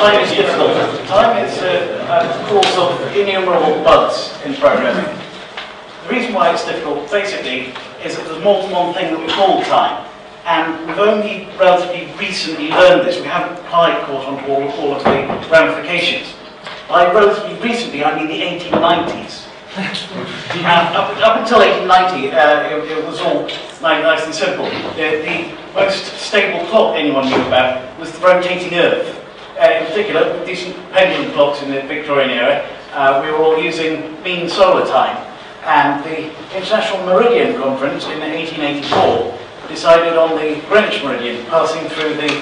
time is difficult. Time is uh, a cause of innumerable bugs in programming. The reason why it's difficult, basically, is that there's more than one thing that we call time. And we've only relatively recently learned this. We haven't quite caught on to all, all of the ramifications. By relatively recently, I mean the 1890s. Um, up, up, until 1890, uh, it, it, was all nice, nice and simple. The, the, most stable clock anyone knew about was the rotating Earth. Uh, in particular, decent pendulum clocks in the Victorian era, uh, we were all using mean solar time. And the International Meridian Conference in 1884 decided on the Greenwich Meridian, passing through the,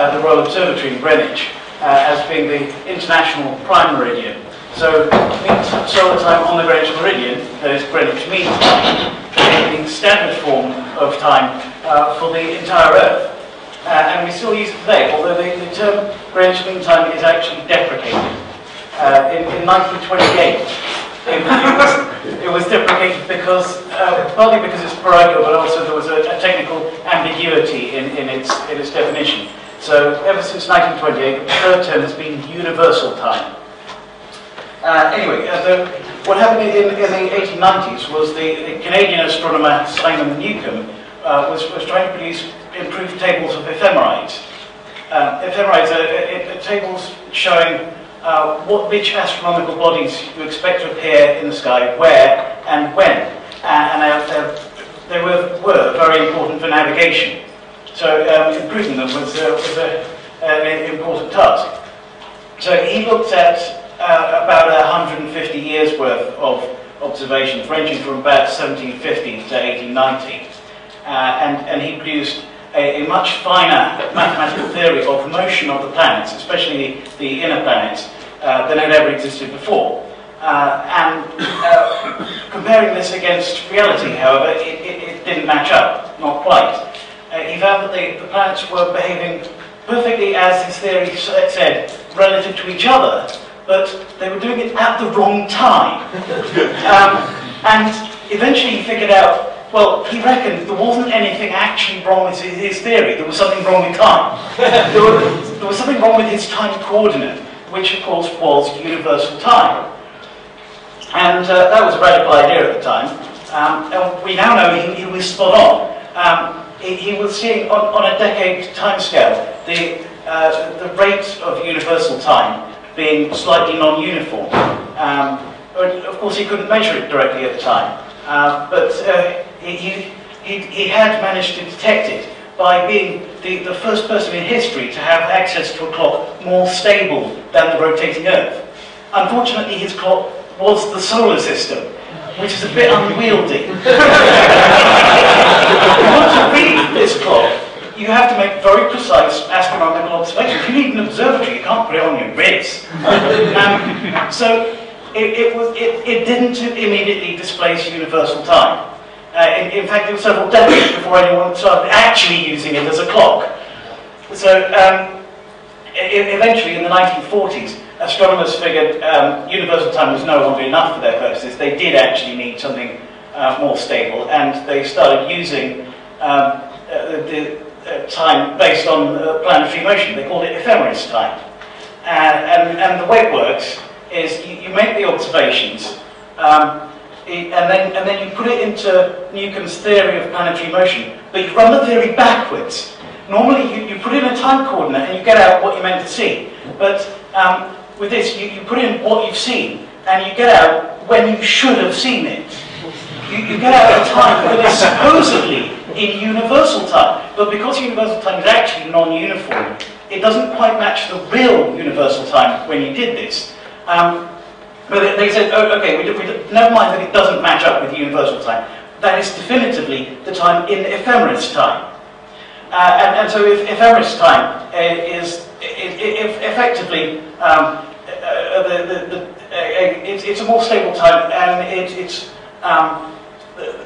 uh, the Royal Observatory in Greenwich, uh, as being the international prime meridian. So mean solar time on the Greenwich Meridian, that is Greenwich Mean Time, the standard form of time uh, for the entire Earth. Uh, and we still use it today, although the, the term Greenwich Mean Time is actually deprecated. Uh, in, in 1928, it, was, it was deprecated because, uh, partly because it's parochial, but also there was a, a technical ambiguity in, in, its, in its definition. So ever since 1928, the third term has been universal time. Uh, anyway, uh, the, what happened in, in, the 1890s was the, the Canadian astronomer Simon Newcomb uh, was, was trying to produce improved tables of ephemerides. Uh, ephemerides are tables showing uh, what, which astronomical bodies you expect to appear in the sky, where, and when. and they were, were very important for navigation. So um, improving them was, was a, an important task. So he looked at uh, about 150 years worth of observations, ranging from about 1750 to 1890. Uh, and, and he produced a, a, much finer mathematical theory of motion of the planets, especially the inner planets, uh, than had ever existed before. Uh, and uh, comparing this against reality, however, it, it, it didn't match up, not quite. Uh, he found that the, the planets were behaving perfectly as his theory said, relative to each other, but they were doing it at the wrong time. um, and eventually he figured out, well, he reckoned there wasn't anything actually wrong with his theory. There was something wrong with time. there, were, there was something wrong with his time coordinate, which of course was universal time. And uh, that was a radical idea at the time. Um, and we now know he, he was spot on. Um, he, he, was seeing on, on a decade timescale the, uh, the rate of universal time being slightly non-uniform. Um, of course, he couldn't measure it directly at the time, uh, but uh, he, he, he had managed to detect it by being the, the first person in history to have access to a clock more stable than the rotating Earth. Unfortunately, his clock was the solar system, which is a bit unwieldy. want to read this clock, you have to make very precise astronomical observations. You need an observatory, you can't put it on your wrist. um, so it, it, was, it, it, didn't immediately displace universal time. Uh, in, in, fact, it was several decades before anyone started actually using it as a clock. So um, eventually, in the 1940s, astronomers figured um, universal time was no longer enough for their purposes. They did actually need something uh, more stable, and they started using um, uh, the, uh, time based on uh, planetary motion. They called it ephemeris time. And, and, and the way it works is you, you make the observations, um, and, then, and then you put it into Newcomb's theory of planetary motion, but you run the theory backwards. Normally, you, you put in a time coordinate and you get out what you're meant to see. But um, with this, you, you put in what you've seen, and you get out when you should have seen it. You, you get out a time that is supposedly in universal time. But because universal time is actually non-uniform, it doesn't quite match the real universal time when you did this. Um, but they said, oh, okay, we, we, never mind that it doesn't match up with universal time. That is definitively the time in ephemeris time. Uh, and, and, so if ephemeris time uh, is, effectively um, uh, the, the, the, uh, it's, a more stable time and it, it's um,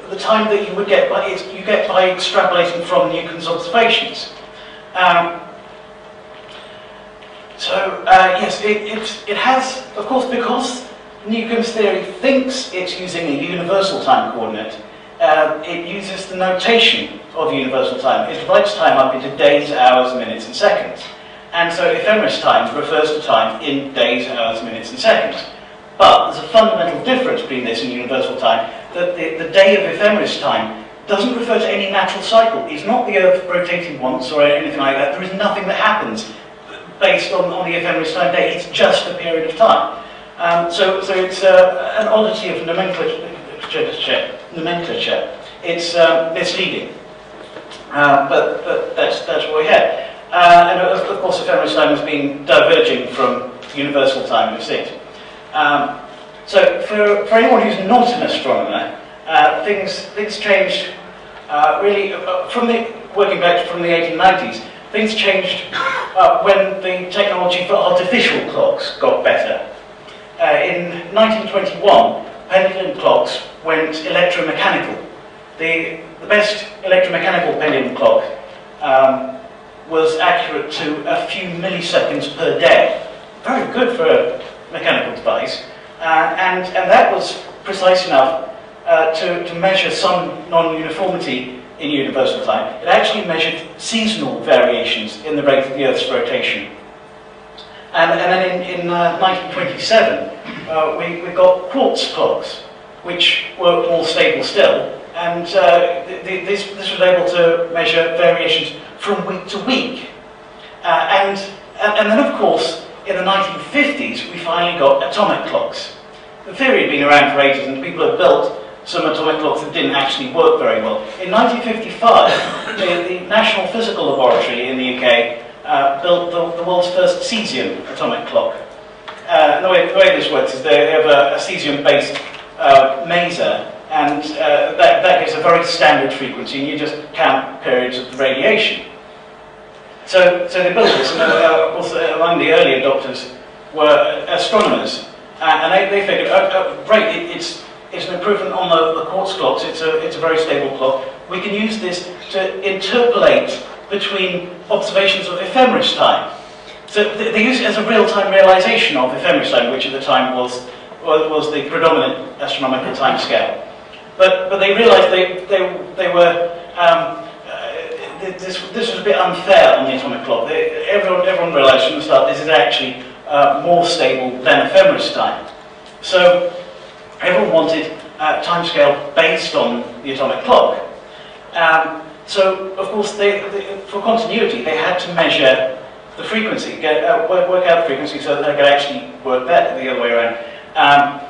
the, time that you would get by you get by extrapolating from Newcomb's observations. Um, so uh, yes, it, it, it has, of course, because Newcomb's theory thinks it's using a universal time coordinate, uh, it uses the notation of universal time. It divides time up into days, hours, minutes, and seconds. And so ephemeris time refers to time in days, hours, minutes, and seconds. But there's a fundamental difference between this and universal time, that the, the day of ephemeris time doesn't refer to any natural cycle. It's not the Earth rotating once or anything like that. There is nothing that happens based on, on the ephemeris time day. It's just a period of time. Um, so, so it's uh, an oddity of nomenclature. nomenclature. It's um, misleading. Uh, but, but that's, that's what we had. Uh, and of, course, ephemeris time has been diverging from universal time, we've seen. Um, so for, for anyone who's not an astronomer, uh, things, things changed uh, really uh, from the, working back from the 1890s, things changed uh, when the technology for artificial clocks got better. Uh, in 1921, pendulum clocks went electromechanical. The, the best electromechanical pendulum clock um, was accurate to a few milliseconds per day. Very good for a mechanical device. Uh, and, and that was precise enough uh, to, to measure some non-uniformity in universal time. It actually measured seasonal variations in the rate of the Earth's rotation. And, and then in, in uh, 1927, uh, we, we got quartz clocks, which were more stable still, and uh, the, this, this was able to measure variations from week to week. Uh, and, and then, of course, in the 1950s, we finally got atomic clocks. The theory had been around for ages, and people had built some atomic clocks that didn't actually work very well. In 1955, the, the, National Physical Laboratory in the UK uh, built the, the, world's first cesium atomic clock. Uh, the, way, the, way, this works is they have a, a cesium-based uh, maser, and uh, that, that gives a very standard frequency, and you just count periods of radiation. So, so they built this, and uh, also among the early adopters were astronomers, uh, and they, they figured, oh, oh, great, it, it's, it's an improvement on the, the quartz clocks, it's a, it's a very stable clock. We can use this to interpolate between observations of ephemeris time. So they use it as a real-time realization of ephemeris time, which at the time was, was the predominant astronomical time scale. But, but they realized they, they, they were um, this, this was a bit unfair on the atomic clock. They, everyone, everyone realized from the start this is actually uh, more stable than ephemeris time. So everyone wanted a uh, timescale based on the atomic clock. Um, so, of course, they, they, for continuity, they had to measure the frequency, get, uh, work, work, out the frequency so that they could actually work that the other way around. Um,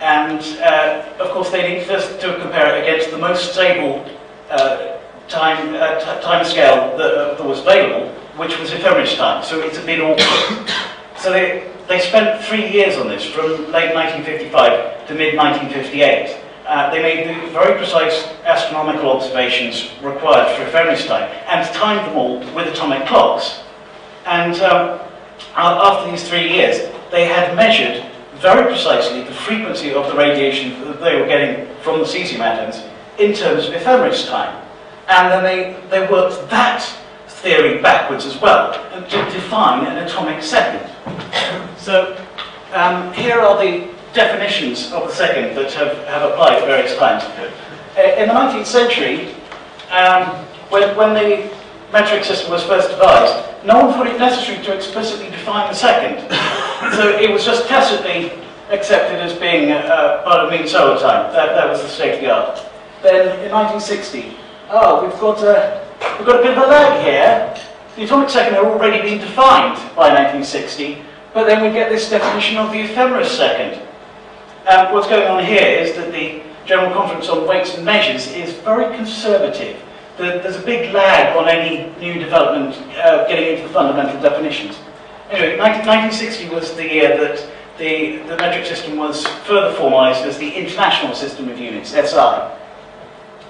and, uh, of course, they needed first to compare it against the most stable uh, time, uh, time scale that, uh, that, was available, which was ephemeris time, so it's a bit awkward. so they, they spent three years on this, from late 1955 to mid-1958. Uh, they made the very precise astronomical observations required for ephemeris time, and timed them all with atomic clocks. And um, after these three years, they had measured very precisely the frequency of the radiation that they were getting from the cesium atoms in terms of ephemeris time. And then they, they worked that theory backwards as well to define an atomic second. So um, here are the definitions of the second that have, have applied at various times. Uh, in the 19th century, um, when, when the metric system was first devised, no one thought it necessary to explicitly define the second. so it was just tacitly accepted as being uh, part of mean solar time. That, that was the state of the art. Then in 1960, oh, we've got a, we've got a bit of a lag here. The atomic second had already been defined by 1960, but then we get this definition of the ephemeris second. Um, what's going on here is that the General Conference on Weights and Measures is very conservative. there's a big lag on any new development uh, getting into the fundamental definitions. Anyway, 1960 was the year that the, the metric system was further formalized as the International System of Units, SI.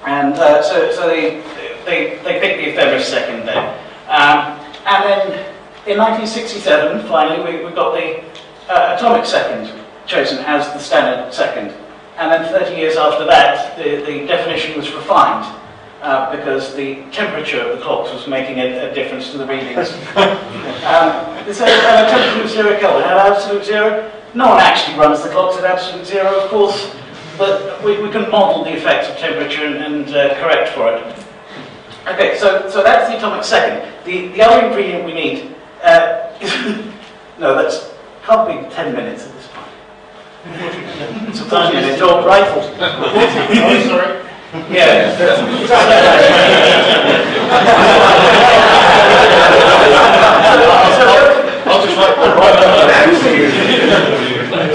And uh, so, so they, they, they picked the ephemeris second there. Um, and then in 1967, finally, we, we got the uh, atomic second chosen as the standard second. And then 30 years after that, the, the definition was refined uh, because the temperature of the clocks was making a, a difference to the readings. um, so uh, temperature of zero Kelvin at absolute zero. No one actually runs the clocks at absolute zero, of course but we, we can model the effects of temperature and, and uh, correct for it. Okay, so, so that's the atomic second. The, the other ingredient we need Uh, no, that's can't be 10 minutes point. it's a 5 minute old rifle. oh, sorry. Yeah. I'll just like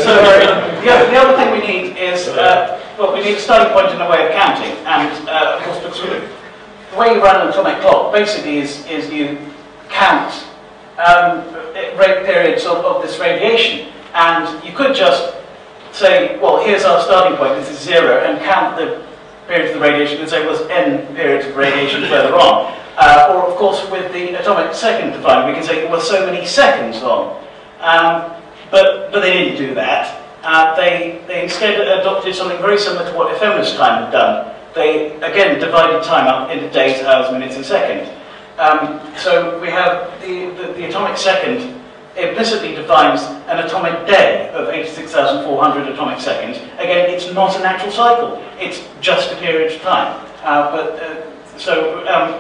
So the, other- the other thing we need is, uh, well, we need a starting point in a way of counting. And uh, of course, the, sort of- the way you run an atomic clock basically is, is you count um, rate periods of, of this radiation. And you could just say, well, here's our starting point, this is zero, and count the periods of the radiation and say, well, there's n periods of radiation further on. Uh, or, of course, with the atomic second defined, we can say, well, so many seconds long. Um, but, but they didn't do that. Uh, they, they instead adopted something very similar to what ephemeris time had done. They, again, divided time up into days, hours, minutes, and seconds. Um, so we have the, the, the atomic second implicitly defines an atomic day of 86,400 atomic seconds. Again, it's not a natural cycle. It's just a period of time. Uh, but uh, so, um,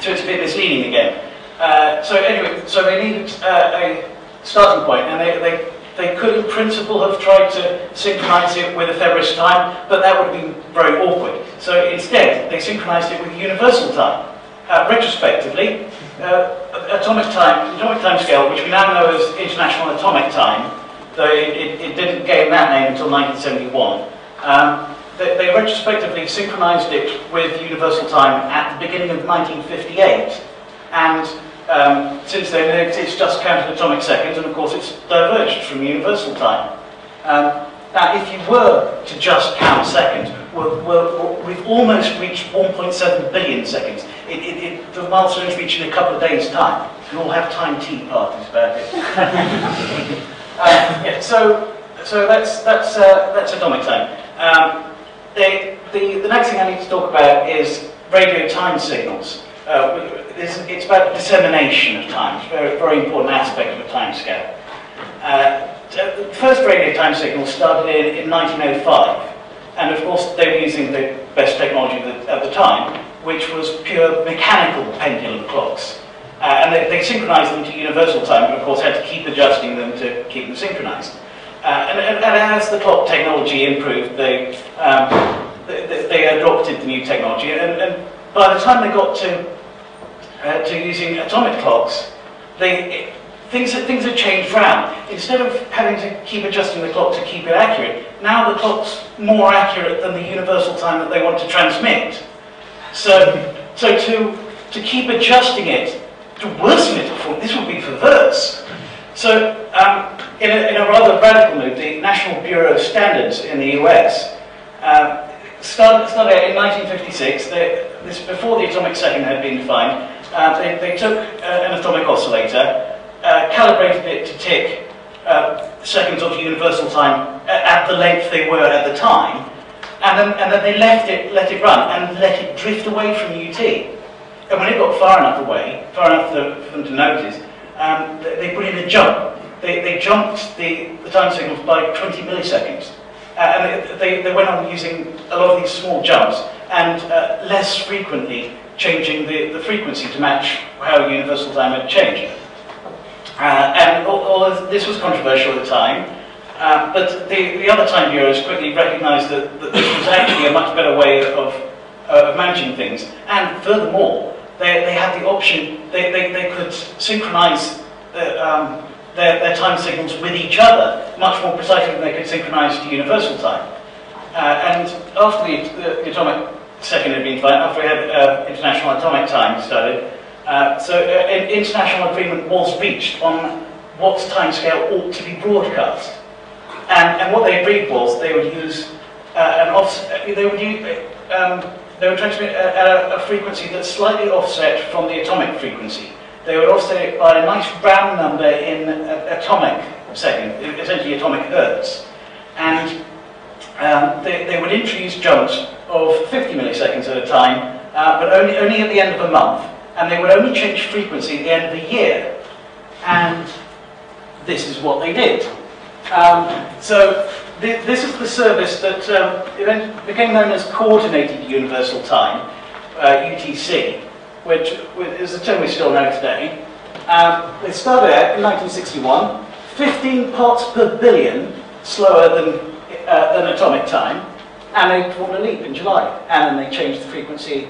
so it's a bit misleading again. Uh, so anyway, so they needed uh, a starting point, and they, they they could, in principle, have tried to synchronize it with a ephemeris time, but that would have been very awkward. So instead, they synchronized it with universal time. Uh, retrospectively, uh, atomic time, atomic time scale, which we now know as International Atomic Time, though it, it, it didn't gain that name until 1971, um, they, they, retrospectively synchronized it with universal time at the beginning of 1958, and um, since then it's just counted atomic seconds, and of course it's diverged from universal time. Um, now, if you were to just count seconds, we're, we've almost reached 1.7 billion seconds. It, it, it, the milestone's reached in a couple of days' time. We'll all have time tea parties about it. uh, yeah, so, so that's, that's, uh, that's atomic time. Um, the, the, the next thing I need to talk about is radio time signals. Uh, it's, it's about dissemination of time. It's a very, very important aspect of a time scale. Uh, the first radio time signal started in, in 1905. And of course, they were using the best technology at the time, which was pure mechanical pendulum clocks. Uh, and they, they, synchronized them to universal time, but of course had to keep adjusting them to keep them synchronized. Uh, and, and, as the clock technology improved, they, um, they, they, adopted the new technology. And, and, by the time they got to, uh, to using atomic clocks, they, things, things had changed around. Instead of having to keep adjusting the clock to keep it accurate, now the clock's more accurate than the universal time that they want to transmit. So, so to, to keep adjusting it, to worsen it, this would be perverse. So, um, in, a, in, a, rather radical move, the National Bureau of Standards in the US uh, started, started in 1956. They, this before the atomic second had been defined. Uh, they, they, took uh, an atomic oscillator, uh, calibrated it to tick uh, seconds of universal time at the length they were at the time, And then, and then they left it, let it run and let it drift away from UT. And when it got far enough away, far enough to, for them to notice, um, they, they put in a jump. They, they jumped the, the time signals by 20 milliseconds. Uh, and they, they went on using a lot of these small jumps and uh, less frequently changing the, the frequency to match how universal time had changed. Uh, and all, all this was controversial at the time, uh, but the, the other time bureaus quickly recognized that, that this was actually a much better way of, uh, of managing things. And furthermore, they, they had the option, they, they, they could synchronize the, um, their, their time signals with each other much more precisely than they could synchronize to universal time. Uh, and after the, the, the, atomic second had been defined, after we had uh, international atomic time started, uh, so uh, an international agreement was reached on what timescale ought to be broadcast. And, and what they agreed was they would use uh, an off, they would use, um, they would transmit at a, a, frequency that's slightly offset from the atomic frequency. They would offset it by a nice round number in atomic second, essentially atomic hertz. And um, they, they would introduce jumps of 50 milliseconds at a time, uh, but only, only at the end of a month and they would only change frequency at the end of the year. And this is what they did. Um, so th this is the service that um, became known as Coordinated Universal Time, uh, UTC, which is a term we still know today. Um, they started in 1961, 15 parts per billion slower than, uh, than atomic time, and they formed a leap in July, and then they changed the frequency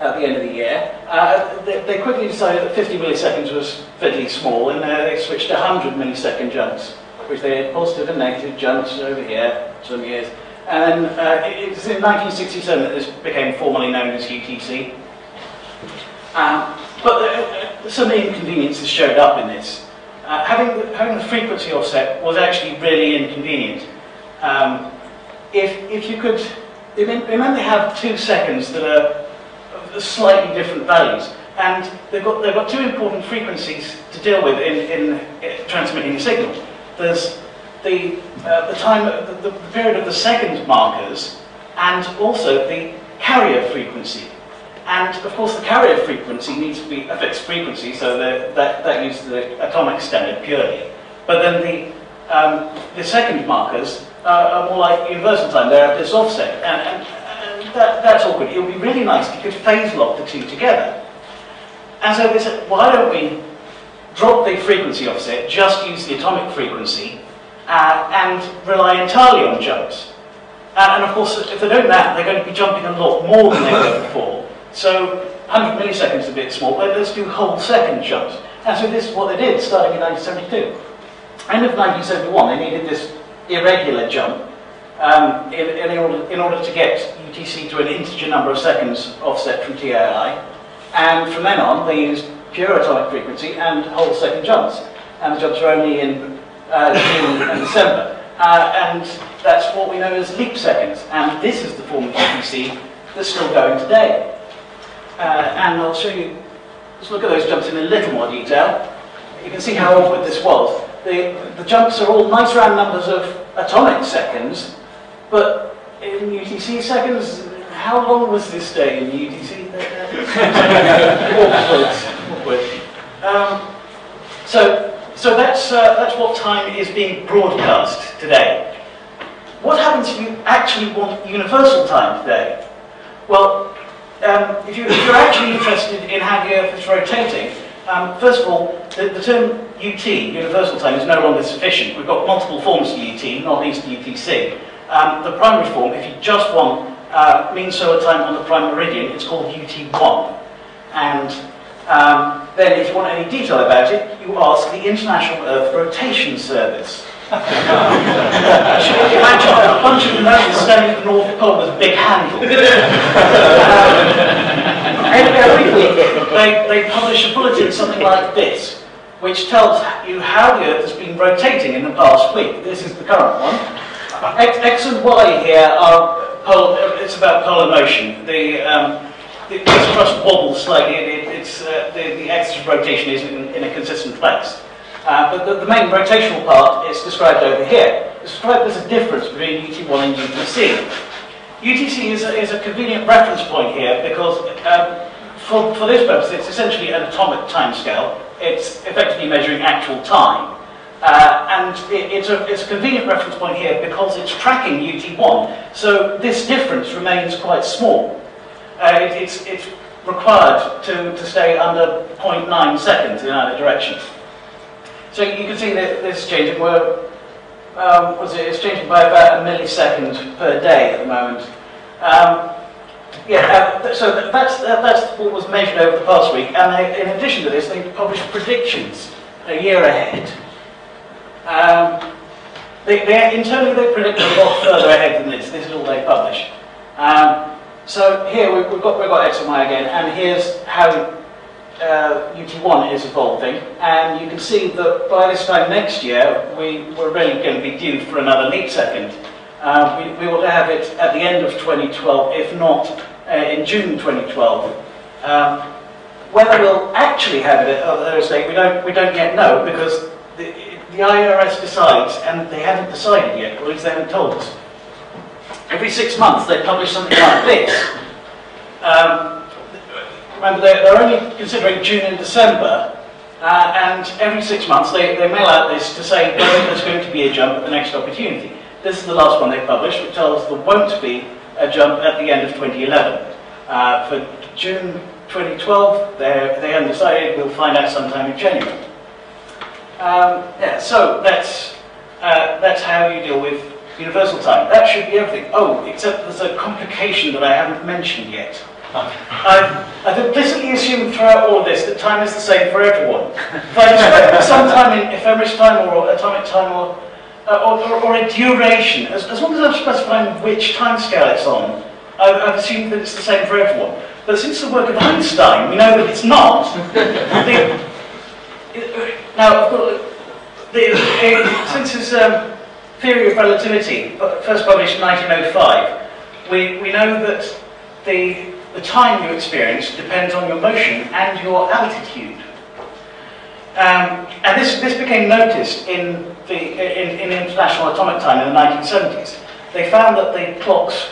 at the end of the year. Uh, they, they, quickly decided that 50 milliseconds was fairly small, and uh, they switched to 100 millisecond jumps, which they had positive and negative jumps over here, some years. And uh, it, was in 1967 that this became formally known as UTC. Um, but the, some inconveniences showed up in this. Uh, having, the, having the frequency offset was actually really inconvenient. Um, if, if you could, remember they have two seconds that are slightly different values, and they've got, they've got two important frequencies to deal with in, in, in transmitting the signal. There's the, uh, the time, the, the period of the second markers, and also the carrier frequency. And of course, the carrier frequency needs to be a fixed frequency, so that, that uses the atomic standard purely. But then the, um, the second markers are more like universal time, they're at this offset. And, and, and that, that's all good. It would be really nice if you could phase lock the two together. And so they said, why don't we drop the frequency offset, just use the atomic frequency, uh, and rely entirely on jumps. Uh, and of course, if they don't that, they're going to be jumping a lot more than they were before. So 100 milliseconds is a bit small, but let's do whole second jumps. And so this is what they did starting in 1972. End of 1971, they needed this irregular jump um, in, in, order, in order to get UTC to an integer number of seconds offset from TAI. And from then on, they used pure atomic frequency and whole second jumps. And the jumps are only in uh, June and December. Uh, and that's what we know as leap seconds. And this is the form of UTC that's still going today. Uh, and I'll show you, let's look at those jumps in a little more detail. You can see how awkward this was. The, the jumps are all nice round numbers of atomic seconds, but in UTC seconds, how long was this day in UTC? awkward. awkward. Um, so, so that's, uh, that's what time is being broadcast today. What happens if you actually want universal time today? Well, um, if, you, are actually interested in how the Earth is rotating, um, first of all, the, the, term UT, universal time, is no longer sufficient. We've got multiple forms of UT, not least UTC. Um, the primary form, if you just want uh, mean solar time on the prime meridian, it's called UT1. And um, then if you want any detail about it, you ask the International Earth Rotation Service. Imagine a bunch of men standing at the North Pole with a big handle. and every week they, they publish a bulletin, something like this, which tells you how the Earth has been rotating in the past week. This is the current one. X, X and Y here are pole, it's about polar motion. The, um, the, this crust wobbles slightly, it, it's, uh, the, the axis of rotation is in, in a consistent place. Uh, but the, the, main rotational part is described over here. It's described as a difference between UT1 and UTC. UTC is a, is a convenient reference point here because um, for, for this purpose it's essentially an atomic timescale. It's effectively measuring actual time. Uh, and it, it's, a, it's a convenient reference point here because it's tracking UT1. So this difference remains quite small. Uh, it, it's, it's required to, to stay under 0.9 seconds in either direction. So you can see that this is changing. We're, um, was it, it's changing by about a millisecond per day at the moment. Um, yeah, uh, so that's, uh, that's what was measured over the past week. And they, in addition to this, they published predictions a year ahead. Um, they, they, internally, they predict a lot further ahead than this. This is all they publish. Um, so here we've, we've, got, we've got X and Y again, and here's how uh, UT1 is evolving, and you can see that by this time next year, we, we're really going to be due for another leap second. Uh, we, we will have it at the end of 2012, if not uh, in June 2012. Um, whether we'll actually have it at Thursday, we don't, we don't yet know, because the, the IERS decides, and they haven't decided yet, or at least they haven't told us. Every six months they publish something like this. Um, remember they're, they're only considering June and December, uh, and every six months they, they mail out this to say there's going to be a jump at the next opportunity. This is the last one they published, which tells there won't be a jump at the end of 2011 uh, for June 2012, they're, they undecided, we'll find out sometime in January. Um, yeah, so that's, uh, that's how you deal with universal time. That should be everything. Oh, except there's a complication that I haven't mentioned yet. I've, I've implicitly assumed throughout all of this that time is the same for everyone. If I describe some time in ephemeris time or atomic time or, uh, or, or, or, a duration, as, as long as I'm specifying which time scale it's on, I've, I've assumed that it's the same for everyone. But since the work of Einstein, we know that it's not. the, now, the, since his um, theory of relativity, first published in 1905, we, we know that the the time you experience depends on your motion and your altitude. Um, and this, this became noticed in, the, in, in International Atomic Time in the 1970s. They found that the clocks,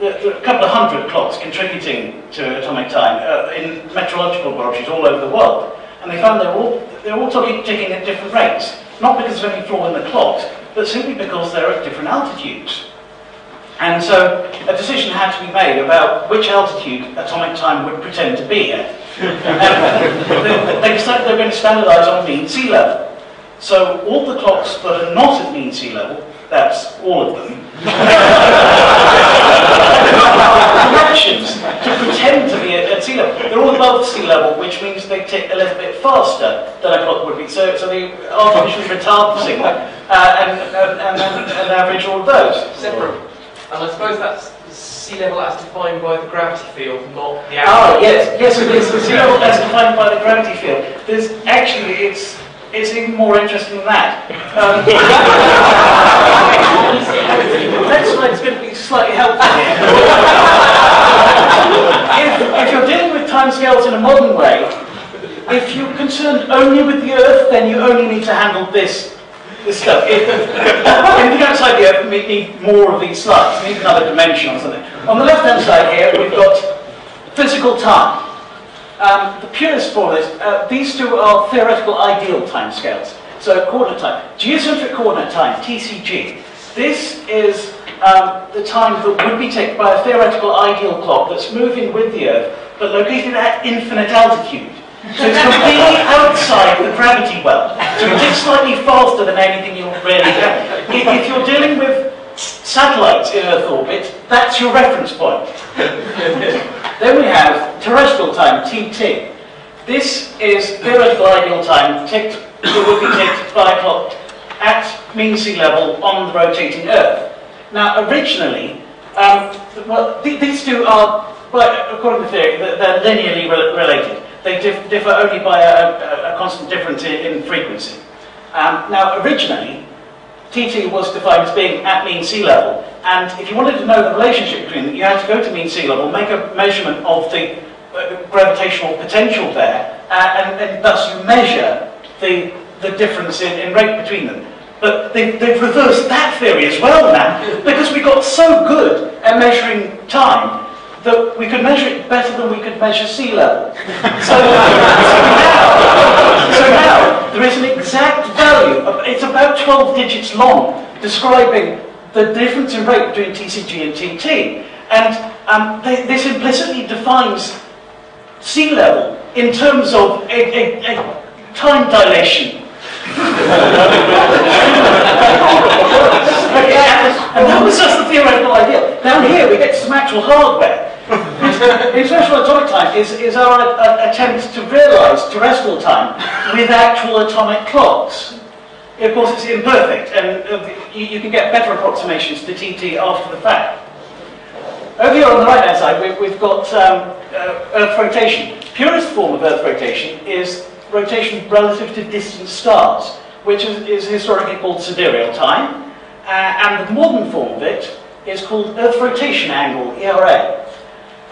a couple of hundred clocks contributing to atomic time uh, in metrological laboratories all over the world. And they found they were all, they were all ticking at different rates. Not because of any flaw in the clocks, but simply because they're at different altitudes. And so a decision had to be made about which altitude atomic time would pretend to be at. they, decided they were going to standardize on mean sea level. So all the clocks that are not at mean sea level, that's all of them, directions to pretend to sea level. They're all above sea level, which means they tick a little bit faster than a clock would be. So, so they artificially retard the signal uh, and, and, and, and, average all of those. Separate. And I suppose that's sea level as defined by the gravity field, not the Oh, yes, yes it is. The sea level as defined by the gravity field. There's actually, it's it's even more interesting than that. Um, next slide's going to be slightly helpful if, if you're dealing with timescales in a modern way, if you're concerned only with the Earth, then you only need to handle this this stuff. If, anything outside the Earth, need more of these slides. We need another dimension or something. On the left-hand side here, we've got physical time. Um, the purest form is, uh, these two are theoretical ideal time scales. So coordinate time. Geocentric coordinate time, TCG. This is um, the time that would be taken by a theoretical ideal clock that's moving with the Earth, but located at infinite altitude. So it's completely outside the gravity well. So it slightly faster than anything you'll really get. If you're dealing with satellites in Earth orbit, that's your reference point. then we have terrestrial time, TT. This is theoretical ideal time, ticked, it would be ticked by a clock at mean sea level on the rotating Earth. Now, originally, um, well, th these two are, well, according to theory, they're linearly re related. They dif differ only by a, a, constant difference in, frequency. Um, now, originally, TT was defined as being at mean sea level, and if you wanted to know the relationship between them, you had to go to mean sea level, make a measurement of the uh, gravitational potential there, uh, and, and, thus you measure the, the difference in, in rate between them. But they, they've reversed that theory as well now, because we got so good at measuring time that we could measure it better than we could measure sea level. So, now, so now, there is an exact value, of, it's about 12 digits long, describing the difference in rate between TCG and TT. And um, they, this implicitly defines sea level in terms of a, a, a time dilation. and that was just the theoretical idea. Down here we get some actual hardware. International atomic time is, is our uh, attempt to realize terrestrial time with actual atomic clocks. Of course, it's imperfect, and uh, you, you, can get better approximations to TT after the fact. Over here on the right-hand side, we've, we've got um, uh, Earth rotation. Purest form of Earth rotation is rotation relative to distant stars, which is, is historically called sidereal time, uh, and the modern form of it is called Earth rotation angle, ERA.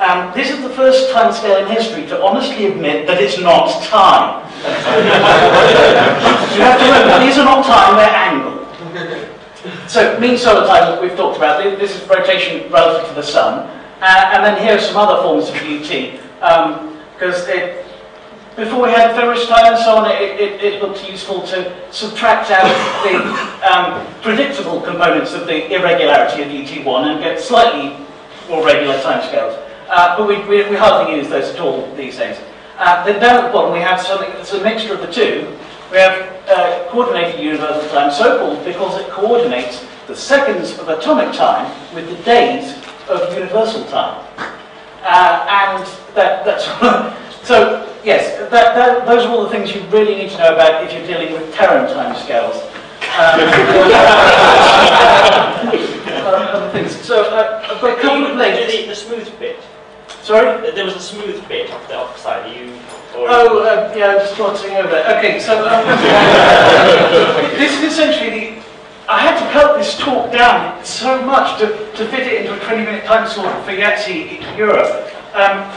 Um, this is the first timescale in history to honestly admit that it's not time. you have to remember, these are not time, they're angle. So mean solar time, we've talked about, this is rotation relative to the sun. Uh, and then here are some other forms of UT. Because um, before we had ephemeris time and so on, it, it, it, looked useful to subtract out the um, predictable components of the irregularity of UT1 and get slightly more regular timescales. Uh, but we, we, we hardly use those at all these days. Uh, then down at the bottom we have something that's a mixture of the two. We have uh, coordinated universal time, so called because it coordinates the seconds of atomic time with the days of universal time. Uh, and that, that's so yes, that, that, those are all the things you really need to know about if you're dealing with Terran timescales. Um, uh, things. So uh, I've got a couple of links. The, the smooth bit. Sorry. There was a smooth bit of the oxide. You. Oh, uh, yeah, I'm just glossing over. Okay, so um, this is essentially the. I had to cut this talk down so much to, to fit it into a 20 minute time slot for YAPC Europe. Um,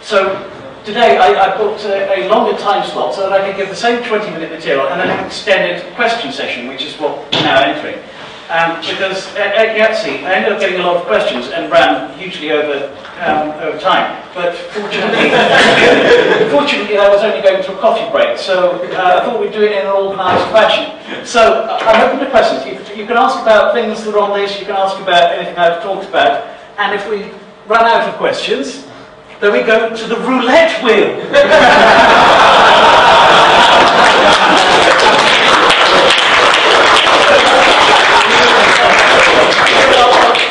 so today I, I booked a, a longer time slot so that I could give the same 20 minute material and then an extended question session, which is what we're now entering. Um, because at, at YAPC, I ended up getting a lot of questions and ran hugely over, um, over time. But fortunately, fortunately, I was only going to a coffee break, so uh, I thought we'd do it in an organised fashion. So uh, I'm open to questions. You, you can ask about things that are on this, you can ask about anything I've talked about, and if we run out of questions, then we go to the roulette wheel.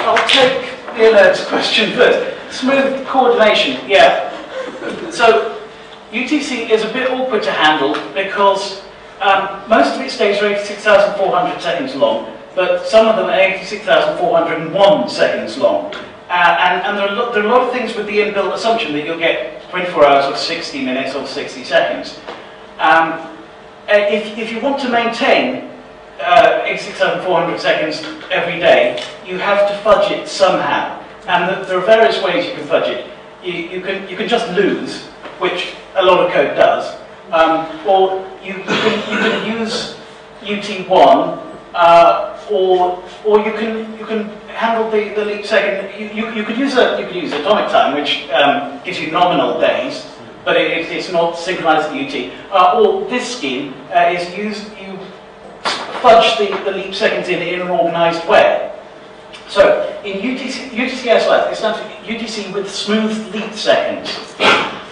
I'll, take the question first. Smooth coordination, yeah. So UTC is a bit awkward to handle because um, most of its days are 86,400 seconds long, but some of them are 86,401 seconds long. Uh, and and there, are there are a lot of things with the inbuilt assumption that you'll get 24 hours or 60 minutes or 60 seconds. Um, uh, if, if you want to maintain uh, 86,400 seconds every day, you have to fudge it somehow. And th- there are various ways you can fudge it. You, you, can, you can just lose, which a lot of code does, um, or you, you, can, you can use UT1, uh, or, or you, can, you can handle the, the leap second. You, you, you, could use a, you could use atomic time, which um, gives you nominal days, but it, it- it's not synchronized to UT. Uh, or this scheme uh, is used, you fudge the, the leap seconds in in an organized way. So in UTC, UTC-SLS, it stands for UTC with smooth leap seconds.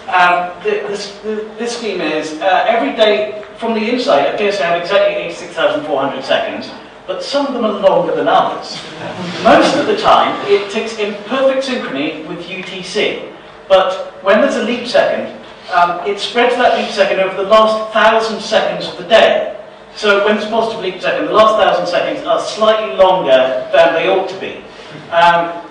Um, the, this, the, this scheme is uh, every day from the inside appears to have exactly 86,400 seconds, but some of them are longer than others. Most of the time, it ticks in perfect synchrony with UTC, but when there's a leap second, um, it spreads that leap second over the last thousand seconds of the day. So when there's positive leap second, the last thousand seconds are slightly longer than they ought to be. Um,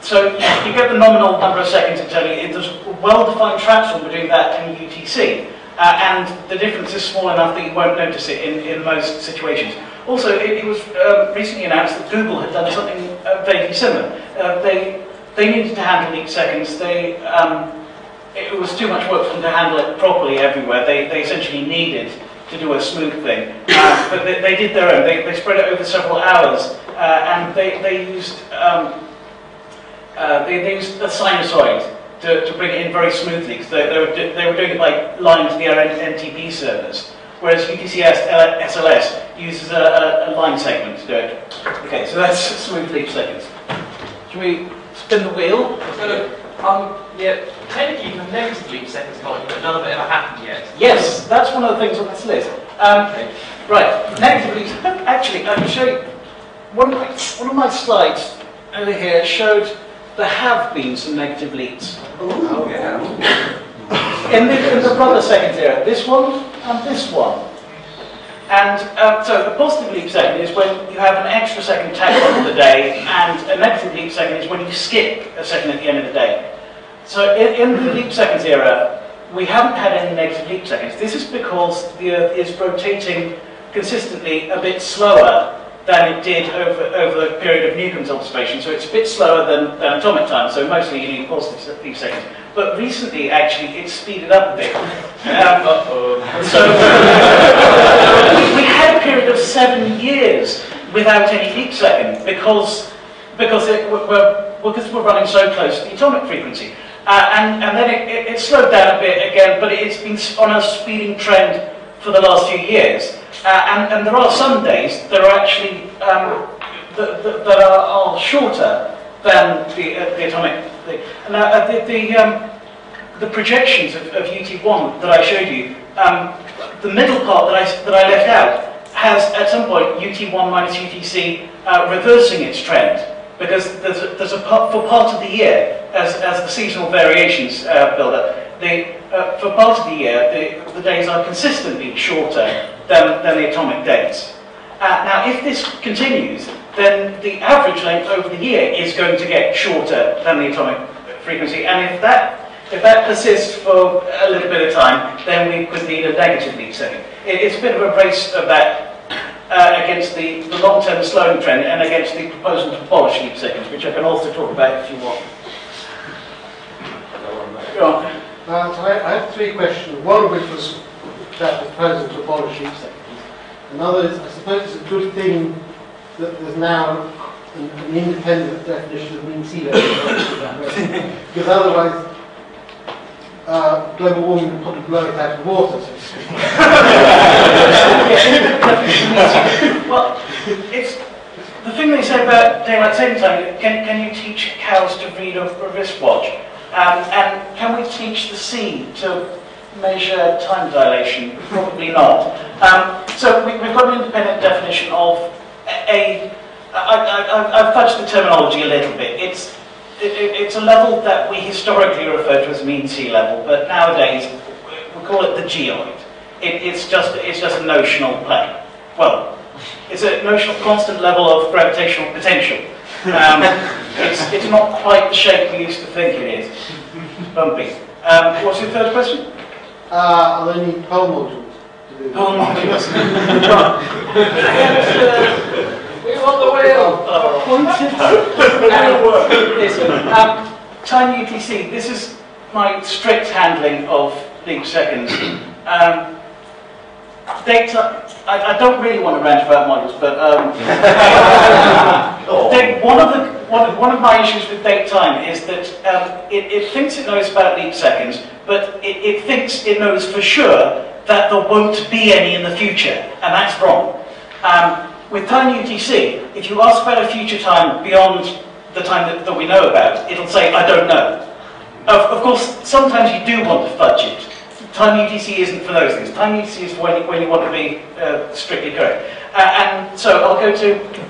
so you get the nominal number of seconds exactly. There's well-defined traction between that and UTC. Uh, and the difference is small enough that you won't notice it in, in most situations. Also, it, it was um, recently announced that Google had done something uh, vaguely similar. Uh, they, they needed to handle each seconds. They, um, it was too much work for them to handle it properly everywhere. They, they essentially needed to do a smooth thing. Uh, but they, they did their own. They, they spread it over several hours. Uh, and they, they used um, uh, they, they used a sinusoid to, to bring it in very smoothly because they, they, were they were doing it by line to the NTP servers, whereas UTCS SLS uses a, a, a line segment to do it. Okay, so that's smooth leap seconds. Should we spin the wheel? Um, yeah, technically you have seconds, can't? But none of it ever happened yet. Yes, that's one of the things on this list. Um, right, negative leaps. Actually, I can show you one of my, one of my slides over here showed there have been some negative leaps. Oh, yeah. In the, in the rubber seconds era, this one and this one. And um, so a positive leap second is when you have an extra second tacked on the day, and a negative leap second is when you skip a second at the end of the day. So in, in the leap seconds era, we haven't had any negative leap seconds. This is because the Earth is rotating consistently a bit slower than it did over, over the period of Newcomb's observation. So it's a bit slower than, than atomic time, so mostly you need positive leap seconds. But recently, actually, it's speeded up a bit. Um, so had a period of seven years without any leap second because because it, we're, because we're running so close to the atomic frequency. Uh, and, and then it, it, it slowed down a bit again, but it's been on a speeding trend for the last few years. Uh, and, and there are some days that are actually um, that, that, that are, are shorter than the, uh, the atomic the, now, uh, the, the, um, the projections of, of UT1 that I showed you, um, the middle part that I, that I left out has at some point UT1 minus UTC uh, reversing its trend because there's a, there's a part, for part of the year as, as the seasonal variations uh, build up, the, uh, for part of the year the, the days are consistently shorter than, than the atomic days. Uh, now if this continues then the average length over the year is going to get shorter than the atomic frequency and if that if that persists for a little bit of time, then we could need a negative leap second. It, it's a bit of a race of that uh, against the, the long-term slowing trend and against the proposal to abolish leap seconds, which I can also talk about if you want. Go on. Uh, so I, I have three questions. One of which was that proposal to abolish leap seconds. Another is, I suppose it's a good thing that there's now an, an independent definition of mean sea level. because otherwise, uh, global warming would probably blow it out of the water, well, it's the thing they say about daylight saving time. Can, can you teach cows to read a, a wristwatch? Um, and can we teach the sea to measure time dilation? Probably not. Um, so we, we've got an independent definition of a. I, I, I've fudged the terminology a little bit. It's it, it, it's a level that we historically refer to as mean sea level, but nowadays we call it the geoid. It, it's just it's just a notional plane. Well, it's a notional constant level of gravitational potential. Um, it's, it's not quite the shape we used to think it is. Bumpy. Um, what's your third question? Uh, are there any Perl modules to? Perl modules. Want the wheel! Listen, um, time UTC, this is my strict handling of leap seconds. Um, data, I, I don't really want to rant about models, but um, they- one of the one of, one of my issues with DateTime is that um, it, it thinks it knows about leap seconds, but it, it thinks it knows for sure that there won't be any in the future, and that's wrong. Um, with time UTC, if you ask about a future time beyond the time that, that we know about, it'll say, I don't know. Of, of course, sometimes you do want to fudge it. Time UTC isn't for those things. Time UTC is when when you want to be uh, strictly correct. Uh, and so I'll go to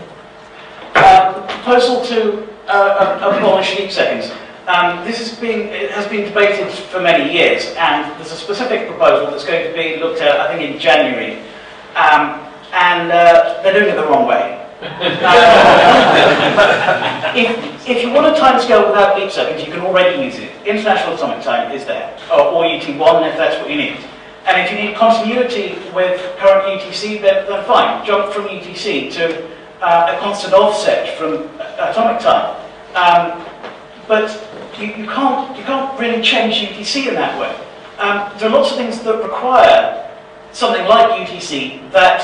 uh, proposal to uh, abolish leap seconds. Um, this been, has been debated for many years, and there's a specific proposal that's going to be looked at, I think, in January. Um, and uh, they're doing it the wrong way. If, if you want a timescale without leap seconds, you can already use it. International Atomic Time is there, or, or UT1 if that's what you need. And if you need continuity with current UTC, then, then fine. Jump from UTC to uh, a constant offset from atomic time. Um, but you, you, can't, you can't really change UTC in that way. Um, there are lots of things that require something like UTC that,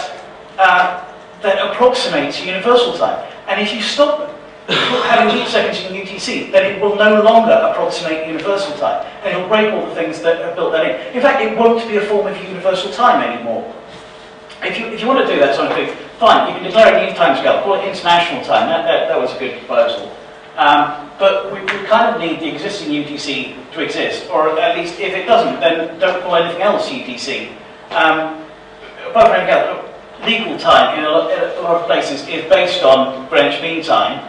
uh, that approximates universal time. And if you stop having seconds in UTC, then it will no longer approximate universal time. And it'll break all the things that have built that in. In fact, it won't be a form of universal time anymore. If you, if you want to do that sort of thing, fine, you can declare a new time scale, call it international time, that, that, that was a good proposal. Um, but we, we kind of need the existing UTC to exist, or at least if it doesn't, then don't call anything else UTC. Um, apart legal time in a, lot, of places is based on Greenwich Mean Time,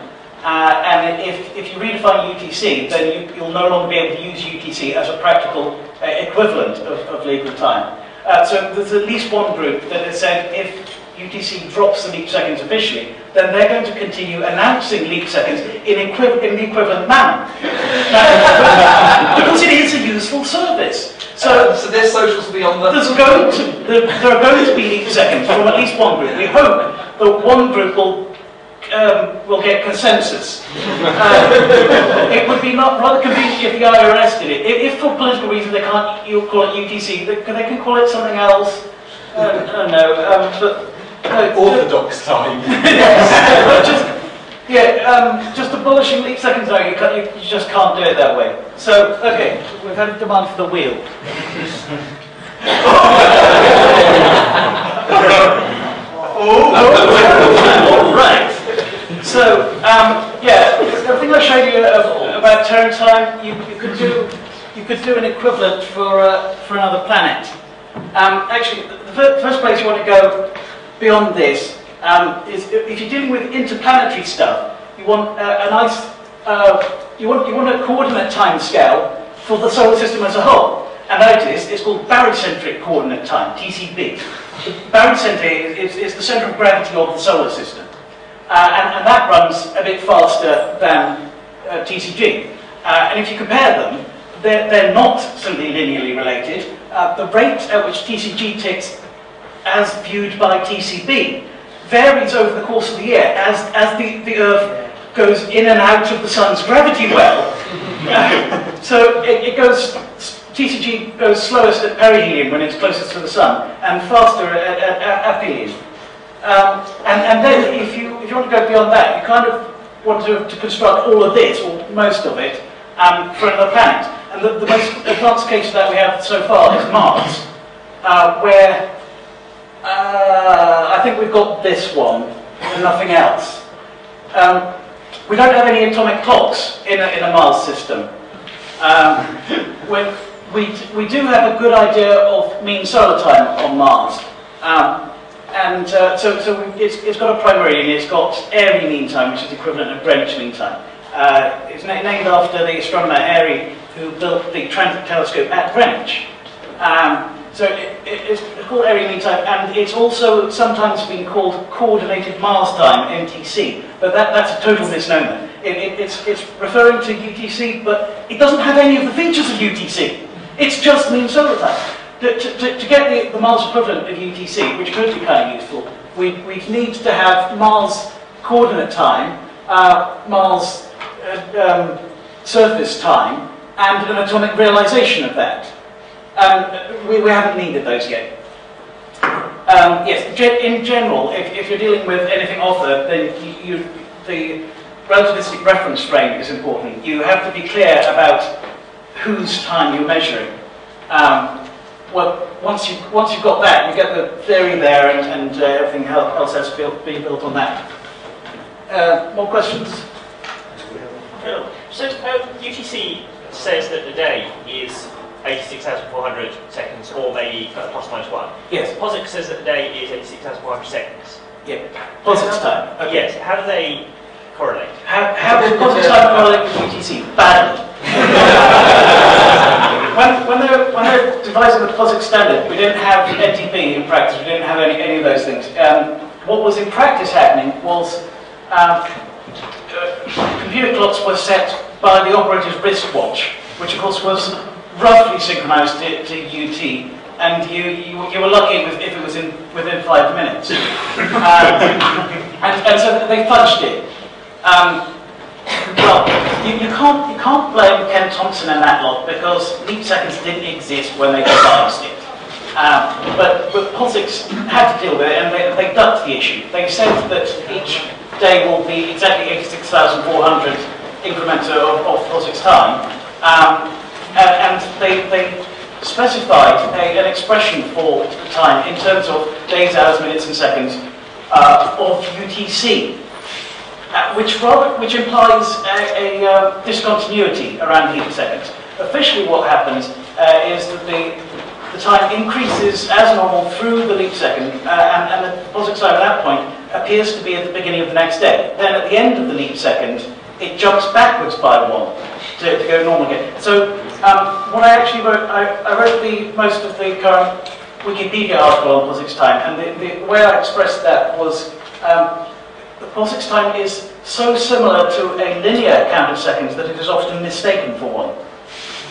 uh, and if, if you redefine UTC, then you, you'll no longer be able to use UTC as a practical uh, equivalent of, of legal time. Uh, so there's at least one group that has said if UTC drops the leap seconds officially, then they're going to continue announcing leap seconds in, equiv in the equivalent manner. because it is a useful service. So, So, so their socials will be on the. there's going to, there, there are going to be leap seconds from at least one group. We hope that one group will um, will get consensus. Uh, it would be not rather convenient if the IERS did it. If, if for political reasons they can't you call it UTC, they, they can call it something else. Uh, I don't know. Um, but, no, Orthodox time. yes, but just, yeah, um, just abolishing leap seconds, no, you, can't, you, you just can't do it that way. So, okay, we've had a demand for the wheel. oh, right. So, um, yeah, I think I showed you about about turn time, you, you could do you could do an equivalent for uh, for another planet. Um, actually, the first place you want to go beyond this um, is if you're dealing with interplanetary stuff, you want uh, a nice uh, you want you want a coordinate time scale for the solar system as a whole. And notice it's called barycentric coordinate time (TCB). Is, is, is the center of gravity of the solar system. Uh, and, and that runs a bit faster than uh, TCG. Uh, and if you compare them, they're, they're not simply linearly related. Uh, the rate at which TCG ticks as viewed by TCB varies over the course of the year as, as the, the Earth goes in and out of the Sun's gravity well. so it, it goes, TCG goes slowest at perihelion when it's closest to the Sun and faster at, at, at aphelion. Um, and, and then if you, if you want to go beyond that, you kind of want to, to construct all of this, or most of it, um, for another planet. And the, the most advanced case that we have so far is Mars, uh, where uh, I think we've got this one and nothing else. Um, we don't have any atomic clocks in a, in a Mars system. Um, we, we do have a good idea of mean solar time on Mars. Um, and uh, so, so it's, it's got a primary and it's got Airy mean time, which is equivalent of Greenwich mean time. Uh, it's na named after the astronomer Airy, who built the transit telescope at Greenwich. Um, so it, it, it's called Airy mean time, and it's also sometimes been called Coordinated Mars time, MTC, but that, that's a total misnomer. It, it, it's, it's referring to UTC, but it doesn't have any of the features of UTC. It's just mean solar time. To, to, to get the, the Mars equivalent of UTC, which could be kind of useful, we, we need to have Mars coordinate time, uh, Mars uh, um, surface time, and an atomic realization of that. Um, we, we haven't needed those yet. Um, yes, in general, if, if you're dealing with anything Earth, then you, you, the relativistic reference frame is important. You have to be clear about whose time you're measuring. Um, well, once, you, once you've got that, you get the theory there and, and uh, everything else has to be, built on that. Uh, more questions? So um, UTC says that the day is 86,400 seconds, or maybe plus minus one. Yes. POSIX says that the day is 86,400 seconds. Yeah. POSIX time. Okay. Yes. How do they correlate? How, how does POSIX time correlate with UTC? Badly. when, when, they're, when they're devising the POSIX standard, we didn't have NTP in practice, we didn't have any, any of those things. Um, what was in practice happening was um, uh, computer clocks were set by the operator's wristwatch, which of course was roughly synchronized to, to UT, and you, you, you were lucky if it was in, within five minutes. Um, and, and so they fudged it. Um, well, you, you, can't, you can't blame Ken Thompson and that lot because leap seconds didn't exist when they devised it. Um, but, but POSIX had to deal with it and they, they ducked the issue. They said that each day will be exactly 86,400 increments of, of POSIX time. Um, and, and they, they specified a, an expression for time in terms of days, hours, minutes, and seconds uh, of UTC, uh, which, rather, which implies a, a uh, discontinuity around leap seconds. Officially, what happens uh, is that the, the time increases as normal through the leap second, uh, and, and the POSIX time at that point appears to be at the beginning of the next day. Then at the end of the leap second, it jumps backwards by one to, to go normal again. So um, what I actually wrote, I, I, wrote the most of the current Wikipedia article on POSIX time, and the, the way I expressed that was um, the POSIX time is so similar to a linear count of seconds that it is often mistaken for one.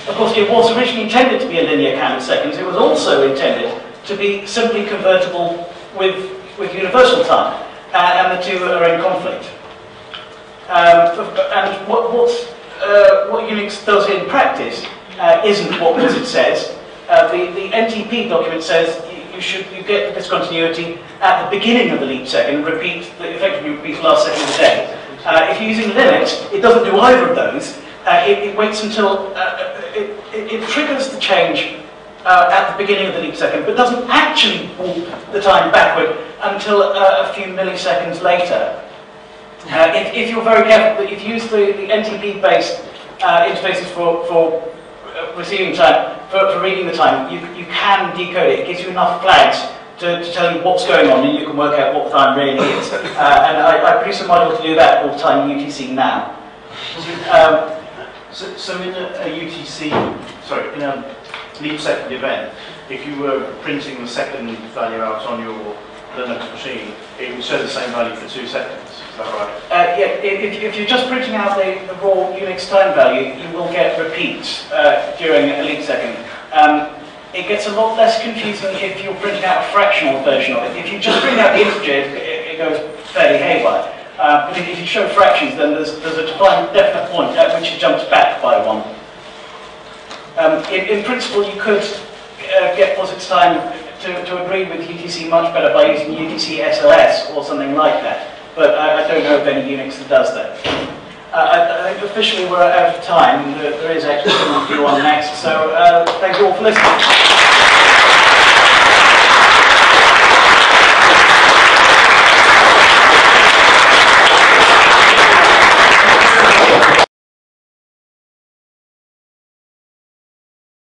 Of course, it was originally intended to be a linear count of seconds. It was also intended to be simply convertible with, with universal time, uh, and the two are in conflict. Um, and what, what, uh, what Unix does in practice uh, isn't what POSIX says. Uh, the, the NTP document says you, you should you get the discontinuity at the beginning of the leap second, repeat the effectively repeats last second of the day. Uh, if you're using Linux, it doesn't do either of those. Uh, it, it, waits until uh, it, it, it, triggers the change uh, at the beginning of the leap second, but doesn't actually walk the time backward until uh, a few milliseconds later. Uh, if, if, you're very careful, if you use the, the NTP-based uh, interfaces for, for receiving time, for, for reading the time, you, you can decode it. It gives you enough flags to, to tell you what's going on and you can work out what the time really is. Uh, and I, I produce a module to do that called Time UTC Now. Um, So, so in a, a UTC, sorry, in a leap second event, if you were printing the second value out on your Linux machine, it would show the same value for two seconds. Is that right? Uh, yeah, if, if- you're just printing out the, the raw Unix time value, you will get repeats uh, during a leap second. Um, it gets a lot less confusing if you're printing out a fractional version of it. If you just print out the integer, it, it goes fairly haywire. Uh, but if, if you show fractions, then there's, there's a defined, definite point at which it jumps back by one. Um, in, in principle, you could uh, get POSIX time to, to agree with UTC much better by using UTC SLS or something like that. But I, I don't know of any Unix that does that. Uh, I, think officially we're out of time. There, there is actually someone due on next. So uh, thank you all for listening.